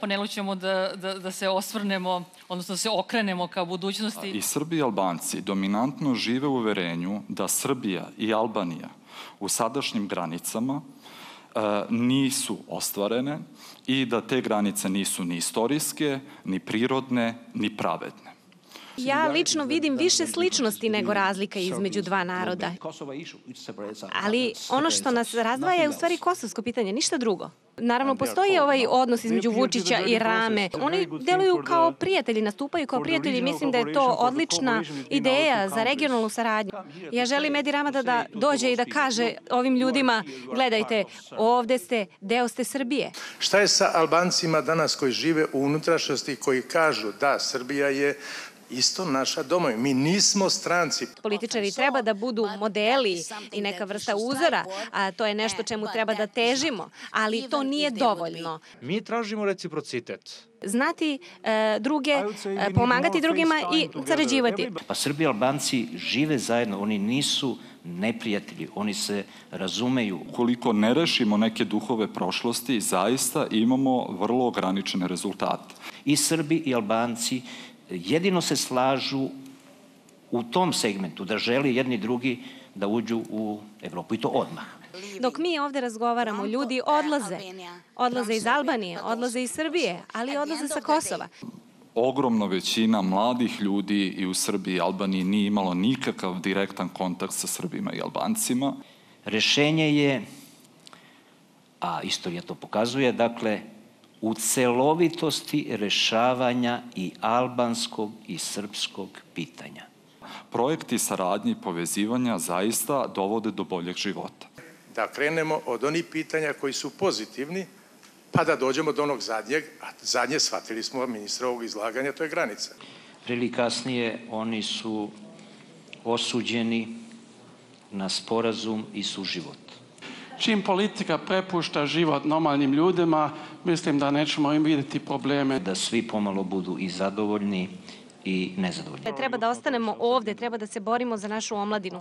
panelu ćemo da, da, da se osvrnemo, odnosno da se okrenemo ka budućnosti. I Srbi i Albanci dominantno žive u uverenju da Srbija i Albanija u sadašnjim granicama e, nisu ostvarene i da te granice nisu ni istorijske, ni prirodne, ni pravedne. Ja lično vidim više sličnosti nego razlika između dva naroda. Ali ono što nas razdvaja je u stvari kosovsko pitanje, ništa drugo. Naravno, postoji ovaj odnos između Vučića i Rame. Oni deluju kao prijatelji, nastupaju kao prijatelji. Mislim da je to odlična ideja za regionalnu saradnju. Ja želim Edi Rama da, da dođe i da kaže ovim ljudima, gledajte, ovde ste, deo ste Srbije. Šta je sa Albancima danas koji žive u unutrašnjosti koji kažu da Srbija je isto naša domovina. Mi nismo stranci. Političari treba da budu modeli i neka vrsta uzora, a to je nešto čemu treba da težimo, ali to nije dovoljno. Mi tražimo reciprocitet. Znati e, druge, e, pomagati drugima i sarađivati. Pa Srbi i Albanci žive zajedno, oni nisu neprijatelji, oni se razumeju. Ukoliko ne rešimo neke duhove prošlosti, zaista imamo vrlo ograničene rezultate. I Srbi i Albanci jedino se slažu u tom segmentu, da žele jedni drugi da uđu u Evropu i to odmah. Dok mi ovde razgovaramo, ljudi odlaze. Odlaze iz Albanije, odlaze iz Srbije, ali odlaze sa Kosova. Ogromna većina mladih ljudi i u Srbiji i Albaniji nije imalo nikakav direktan kontakt sa Srbima i Albancima. Rešenje je, a istorija to pokazuje, dakle, u celovitosti rešavanja i albanskog i srpskog pitanja. Projekti saradnje i povezivanja zaista dovode do boljeg života. Da krenemo od onih pitanja koji su pozitivni, pa da dođemo do onog zadnjeg, a zadnje shvatili smo ministra ovog izlaganja, to je granica. Prili kasnije oni su osuđeni na sporazum i suživot. Čim politika prepušta život normalnim ljudima, mislim da nećemo im vidjeti probleme. Da svi pomalo budu i zadovoljni i nezadovoljni. Treba da ostanemo ovde, treba da se borimo za našu omladinu.